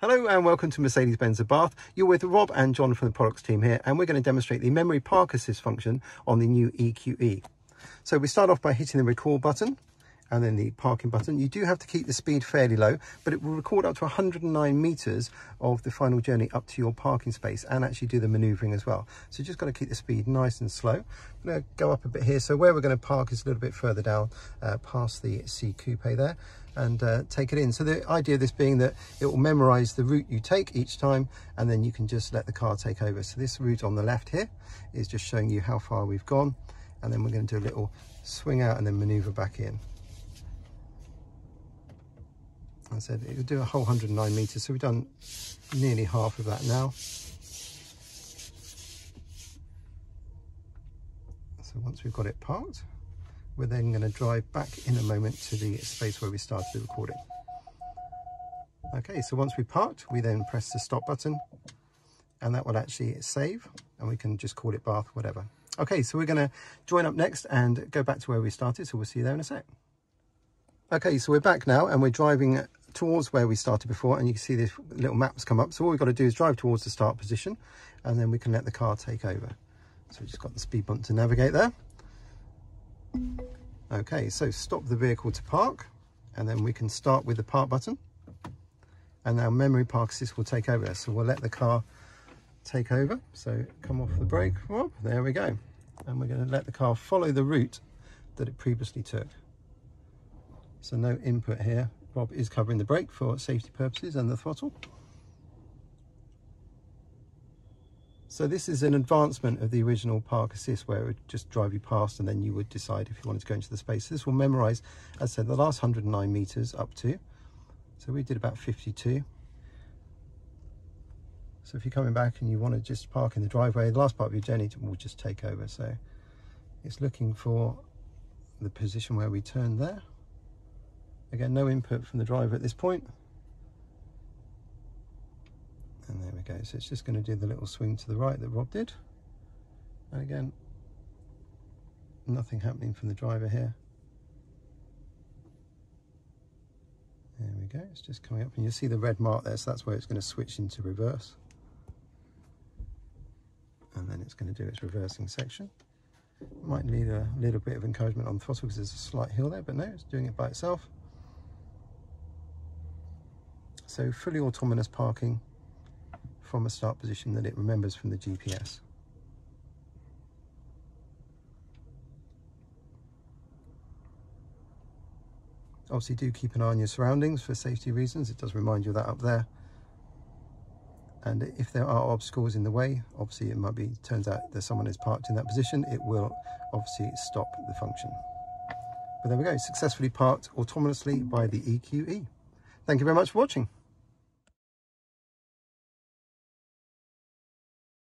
Hello and welcome to Mercedes-Benz of Bath. You're with Rob and John from the products team here and we're going to demonstrate the memory park assist function on the new EQE. So we start off by hitting the recall button and then the parking button. You do have to keep the speed fairly low, but it will record up to 109 meters of the final journey up to your parking space and actually do the maneuvering as well. So just got to keep the speed nice and slow. I'm going to go up a bit here. So where we're going to park is a little bit further down uh, past the C Coupe there and uh, take it in. So the idea of this being that it will memorize the route you take each time and then you can just let the car take over. So this route on the left here is just showing you how far we've gone and then we're going to do a little swing out and then maneuver back in. I said it would do a whole 109 meters, so we've done nearly half of that now. So once we've got it parked, we're then going to drive back in a moment to the space where we started the recording. Okay, so once we parked, we then press the stop button and that will actually save and we can just call it bath, whatever. Okay, so we're going to join up next and go back to where we started. So we'll see you there in a sec. Okay, so we're back now and we're driving towards where we started before and you can see this little maps come up. So all we've got to do is drive towards the start position and then we can let the car take over. So we've just got the speed bump to navigate there. Okay, so stop the vehicle to park and then we can start with the park button and now memory park assist will take over. So we'll let the car take over. So come off the brake, Rob, there we go. And we're going to let the car follow the route that it previously took. So no input here, Bob is covering the brake for safety purposes and the throttle. So this is an advancement of the original park assist where it would just drive you past and then you would decide if you wanted to go into the space. This will memorize, as I said, the last 109 meters up to. So we did about 52. So if you're coming back and you want to just park in the driveway, the last part of your journey will just take over. So it's looking for the position where we turned there. Again, no input from the driver at this point. And there we go. So it's just going to do the little swing to the right that Rob did. And again, nothing happening from the driver here. There we go. It's just coming up and you see the red mark there. So that's where it's going to switch into reverse. And then it's going to do its reversing section. Might need a little bit of encouragement on the throttle because there's a slight hill there, but no, it's doing it by itself. So fully autonomous parking from a start position that it remembers from the GPS. Obviously do keep an eye on your surroundings for safety reasons. It does remind you of that up there. And if there are obstacles in the way, obviously it might be, turns out that someone is parked in that position, it will obviously stop the function. But there we go, successfully parked autonomously by the EQE. Thank you very much for watching.